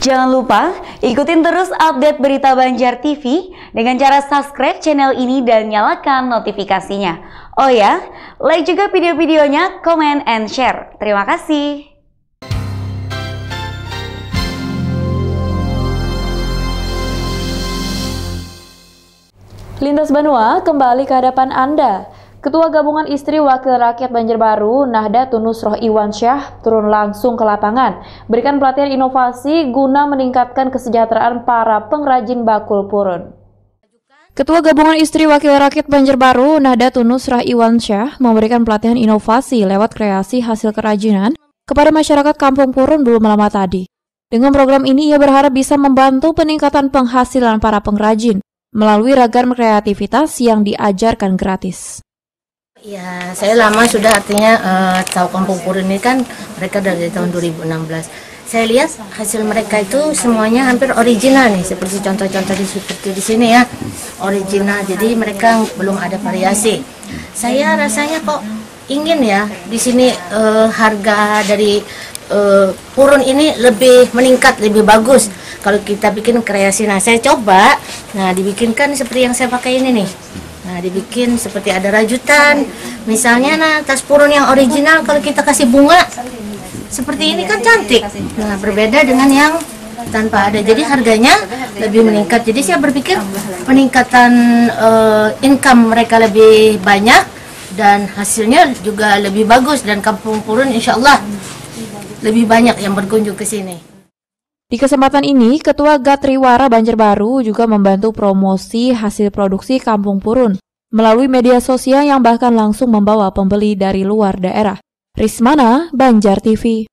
Jangan lupa ikutin terus update berita Banjar TV dengan cara subscribe channel ini dan nyalakan notifikasinya. Oh ya, like juga video-videonya, comment and share. Terima kasih. Lintas Banua kembali ke hadapan Anda. Ketua Gabungan Istri Wakil Rakyat Banjarbaru, Nahda Tunus Roh Iwan Syah, turun langsung ke lapangan, berikan pelatihan inovasi guna meningkatkan kesejahteraan para pengrajin bakul purun. Ketua Gabungan Istri Wakil Rakyat Banjarbaru, Nahda Tunus Roh Iwan Syah, memberikan pelatihan inovasi lewat kreasi hasil kerajinan kepada masyarakat Kampung Purun belum lama tadi. Dengan program ini, ia berharap bisa membantu peningkatan penghasilan para pengrajin melalui ragam kreativitas yang diajarkan gratis. Ya, saya lama sudah artinya uh, tahu Kampung Purun ini kan mereka dari tahun 2016. Saya lihat hasil mereka itu semuanya hampir original nih, seperti contoh-contoh di seperti di sini ya, original. Jadi mereka belum ada variasi. Saya rasanya kok ingin ya di sini uh, harga dari uh, purun ini lebih meningkat, lebih bagus. Kalau kita bikin kreasi, nah saya coba, nah dibikinkan seperti yang saya pakai ini nih Nah, dibikin seperti ada rajutan. Misalnya nah tas purun yang original kalau kita kasih bunga seperti ini kan cantik. Nah, berbeda dengan yang tanpa ada. Jadi harganya lebih meningkat. Jadi saya berpikir peningkatan uh, income mereka lebih banyak dan hasilnya juga lebih bagus dan kampung purun insya Allah lebih banyak yang berkunjung ke sini. Di kesempatan ini, Ketua Gatriwara Banjarbaru juga membantu promosi hasil produksi Kampung Purun melalui media sosial yang bahkan langsung membawa pembeli dari luar daerah. Rismana, Banjar TV